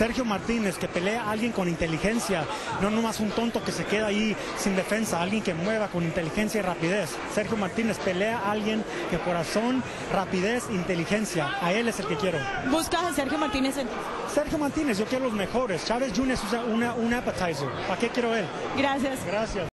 Sergio Martínez, que pelea a alguien con inteligencia, no nomás un tonto que se queda ahí sin defensa, alguien que mueva con inteligencia y rapidez. Sergio Martínez pelea a alguien que corazón, rapidez, inteligencia. A él es el que quiero. ¿Buscas a Sergio Martínez en Sergio Martínez, yo quiero los mejores. Chávez Jr. es una, una, un appetizer. ¿Para qué quiero él? Gracias. Gracias.